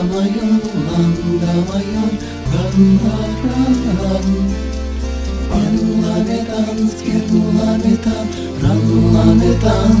Randamayan, randamayan, randa, randan Ranlanetan, kirlanetan, ranlanetan